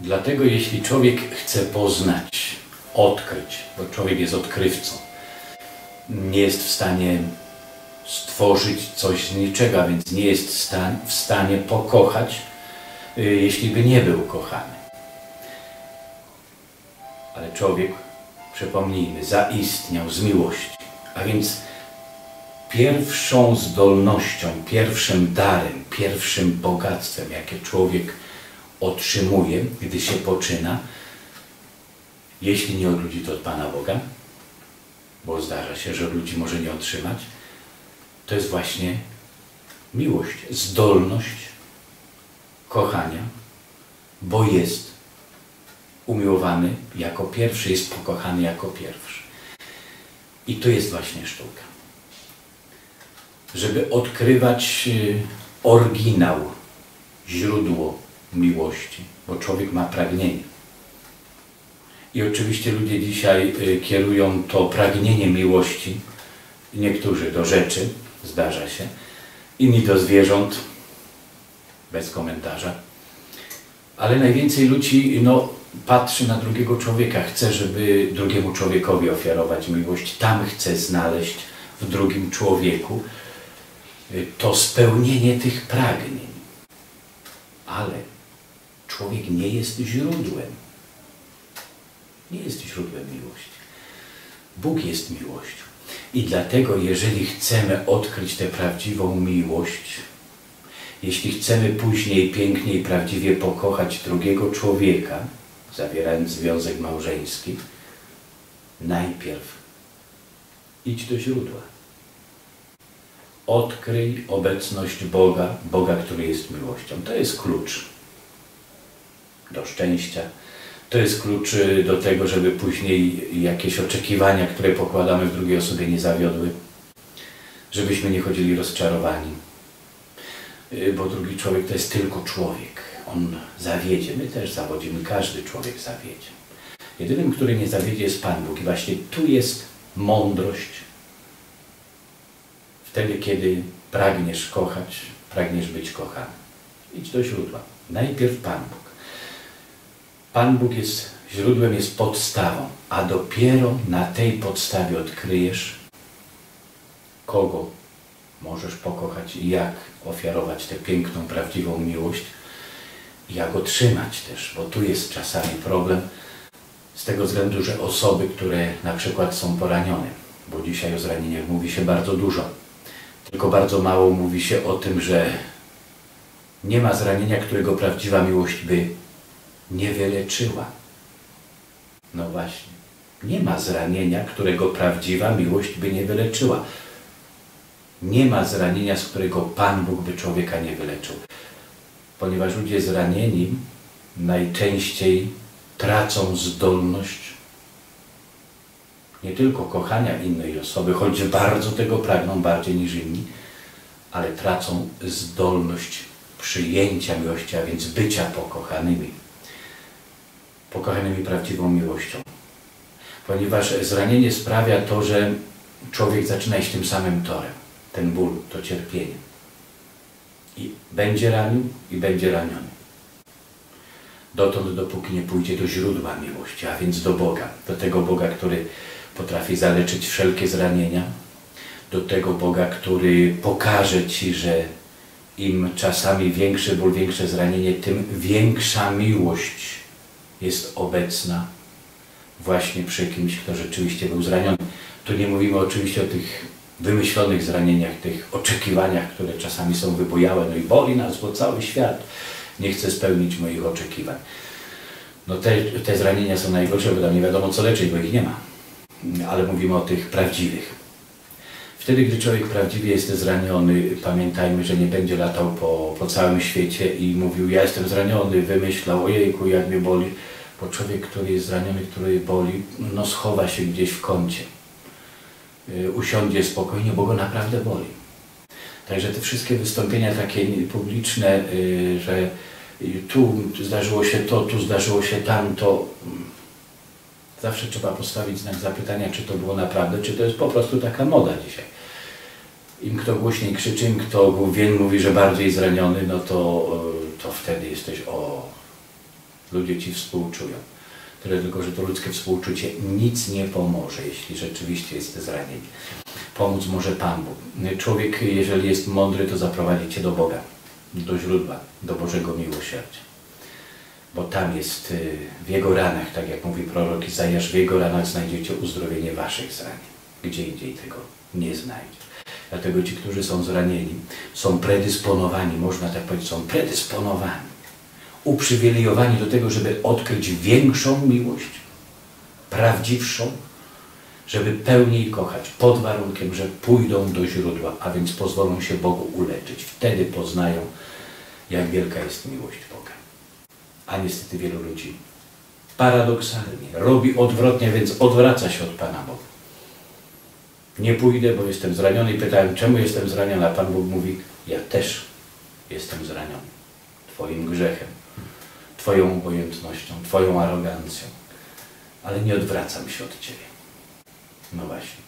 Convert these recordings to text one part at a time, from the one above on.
Dlatego jeśli człowiek chce poznać, odkryć, bo człowiek jest odkrywcą, nie jest w stanie stworzyć coś z niczego, a więc nie jest w stanie pokochać, y, jeśli by nie był kochany. Ale człowiek, przypomnijmy, zaistniał z miłości. A więc pierwszą zdolnością, pierwszym darem, pierwszym bogactwem, jakie człowiek otrzymuje, gdy się poczyna, jeśli nie od ludzi, to od Pana Boga, bo zdarza się, że ludzi może nie otrzymać, to jest właśnie miłość, zdolność kochania, bo jest umiłowany jako pierwszy, jest pokochany jako pierwszy. I to jest właśnie sztuka. Żeby odkrywać y, oryginał, źródło miłości, bo człowiek ma pragnienie. I oczywiście ludzie dzisiaj y, kierują to pragnienie miłości, niektórzy do rzeczy, zdarza się, inni do zwierząt, bez komentarza. Ale najwięcej ludzi no, patrzy na drugiego człowieka, chce, żeby drugiemu człowiekowi ofiarować miłość, tam chce znaleźć w drugim człowieku y, to spełnienie tych pragnień. Ale człowiek nie jest źródłem. Nie jest źródłem miłości. Bóg jest miłością. I dlatego, jeżeli chcemy odkryć tę prawdziwą miłość, jeśli chcemy później pięknie i prawdziwie pokochać drugiego człowieka, zawierając związek małżeński, najpierw idź do źródła. Odkryj obecność Boga, Boga, który jest miłością. To jest klucz do szczęścia. To jest klucz do tego, żeby później jakieś oczekiwania, które pokładamy w drugiej osobie, nie zawiodły. Żebyśmy nie chodzili rozczarowani. Y, bo drugi człowiek to jest tylko człowiek. On zawiedzie. My też zawodzimy. Każdy człowiek zawiedzie. Jedynym, który nie zawiedzie jest Pan Bóg. I właśnie tu jest mądrość. Wtedy, kiedy pragniesz kochać, pragniesz być kochany. Idź do źródła. Najpierw Pan Bóg. Pan Bóg jest źródłem, jest podstawą, a dopiero na tej podstawie odkryjesz, kogo możesz pokochać i jak ofiarować tę piękną, prawdziwą miłość i jak otrzymać też, bo tu jest czasami problem z tego względu, że osoby, które na przykład są poranione, bo dzisiaj o zranieniach mówi się bardzo dużo, tylko bardzo mało mówi się o tym, że nie ma zranienia, którego prawdziwa miłość by nie wyleczyła. No właśnie. Nie ma zranienia, którego prawdziwa miłość by nie wyleczyła. Nie ma zranienia, z którego Pan Bóg by człowieka nie wyleczył. Ponieważ ludzie zranieni najczęściej tracą zdolność nie tylko kochania innej osoby, choć bardzo tego pragną bardziej niż inni, ale tracą zdolność przyjęcia miłości, a więc bycia pokochanymi pokochanymi prawdziwą miłością. Ponieważ zranienie sprawia to, że człowiek zaczyna iść tym samym torem. Ten ból, to cierpienie. I będzie ranił i będzie raniony. Dotąd, dopóki nie pójdzie do źródła miłości, a więc do Boga. Do tego Boga, który potrafi zaleczyć wszelkie zranienia. Do tego Boga, który pokaże Ci, że im czasami większy ból, większe zranienie, tym większa miłość jest obecna właśnie przy kimś, kto rzeczywiście był zraniony. Tu nie mówimy oczywiście o tych wymyślonych zranieniach, tych oczekiwaniach, które czasami są wybojałe, no i boli nas, bo cały świat nie chce spełnić moich oczekiwań. No te, te zranienia są najgorsze, bo tam nie wiadomo co leczyć, bo ich nie ma. Ale mówimy o tych prawdziwych. Wtedy, gdy człowiek prawdziwie jest zraniony, pamiętajmy, że nie będzie latał po, po całym świecie i mówił, ja jestem zraniony, wymyślał, ojejku, jak mnie boli. Bo człowiek, który jest zraniony, który boli, no schowa się gdzieś w kącie. Yy, usiądzie spokojnie, bo go naprawdę boli. Także te wszystkie wystąpienia takie publiczne, yy, że tu zdarzyło się to, tu zdarzyło się tamto, zawsze trzeba postawić znak zapytania, czy to było naprawdę, czy to jest po prostu taka moda dzisiaj im kto głośniej krzyczy, im kto wie, mówi, że bardziej zraniony, no to, e, to wtedy jesteś o, Ludzie ci współczują. Tyle tylko, że to ludzkie współczucie nic nie pomoże, jeśli rzeczywiście jest zranienie. Pomóc może Pan Bóg. Człowiek, jeżeli jest mądry, to zaprowadzi cię do Boga, do źródła, do Bożego miłosierdzia. Bo tam jest y, w Jego ranach, tak jak mówi prorok Izajasz, w Jego ranach znajdziecie uzdrowienie waszych zranień. Gdzie indziej tego nie znajdzie. Dlatego ci, którzy są zranieni, są predysponowani, można tak powiedzieć, są predysponowani, uprzywilejowani do tego, żeby odkryć większą miłość, prawdziwszą, żeby pełniej kochać, pod warunkiem, że pójdą do źródła, a więc pozwolą się Bogu uleczyć. Wtedy poznają, jak wielka jest miłość Boga. A niestety wielu ludzi paradoksalnie robi odwrotnie, więc odwraca się od Pana Boga. Nie pójdę, bo jestem zraniony i pytałem, czemu jestem zraniony, a Pan Bóg mówi, ja też jestem zraniony Twoim grzechem, Twoją obojętnością, Twoją arogancją, ale nie odwracam się od Ciebie. No właśnie.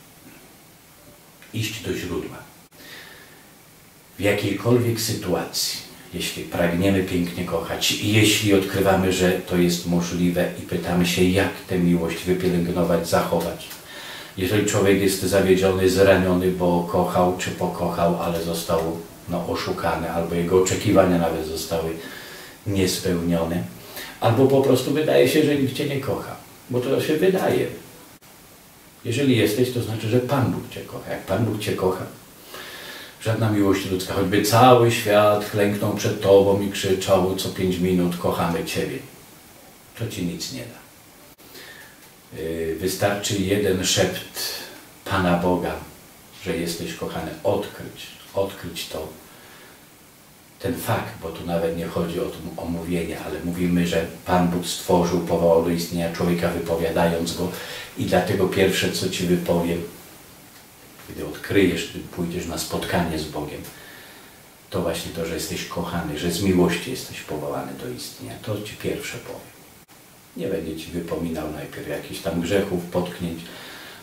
Iść do źródła. W jakiejkolwiek sytuacji, jeśli pragniemy pięknie kochać i jeśli odkrywamy, że to jest możliwe i pytamy się, jak tę miłość wypielęgnować, zachować. Jeżeli człowiek jest zawiedziony, zraniony, bo kochał czy pokochał, ale został no, oszukany, albo jego oczekiwania nawet zostały niespełnione, albo po prostu wydaje się, że nikt Cię nie kocha, bo to się wydaje. Jeżeli jesteś, to znaczy, że Pan Bóg Cię kocha. Jak Pan Bóg Cię kocha, żadna miłość ludzka, choćby cały świat klęknął przed Tobą i krzyczał co pięć minut, kochamy Ciebie, to Ci nic nie da. Yy, wystarczy jeden szept Pana Boga, że jesteś kochany, odkryć, odkryć to, ten fakt, bo tu nawet nie chodzi o, to, ale mówimy, że Pan Bóg stworzył, powołał do istnienia człowieka, wypowiadając go i dlatego pierwsze, co Ci wypowiem, gdy odkryjesz, gdy pójdziesz na spotkanie z Bogiem, to właśnie to, że jesteś kochany, że z miłości jesteś powołany do istnienia. To Ci pierwsze powiem. Nie będzie Ci wypominał najpierw jakichś tam grzechów, potknięć,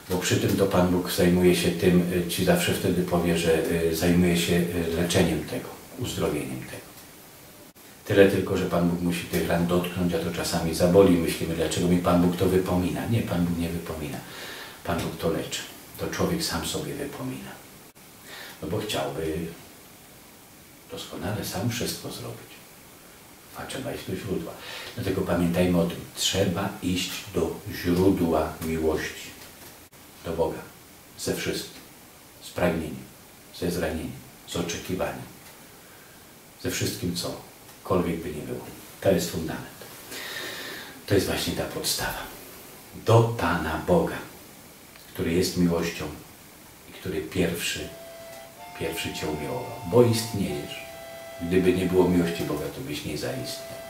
bo przy tym to Pan Bóg zajmuje się tym, Ci zawsze wtedy powie, że zajmuje się leczeniem tego, uzdrowieniem tego. Tyle tylko, że Pan Bóg musi tych ran dotknąć, a to czasami zaboli. Myślimy, dlaczego mi Pan Bóg to wypomina. Nie, Pan Bóg nie wypomina. Pan Bóg to leczy. To człowiek sam sobie wypomina. No bo chciałby doskonale sam wszystko zrobić. A trzeba iść do źródła. Dlatego pamiętajmy o tym. Trzeba iść do źródła miłości. Do Boga. Ze wszystkim. Z pragnieniem. Ze zranieniem. Z oczekiwaniem. Ze wszystkim, cokolwiek by nie było. To jest fundament. To jest właśnie ta podstawa. Do Pana Boga, który jest miłością i który pierwszy, pierwszy Cię umiłował. Bo istniejesz. Gdyby nie było miłości Boga, to byś nie zaistniał.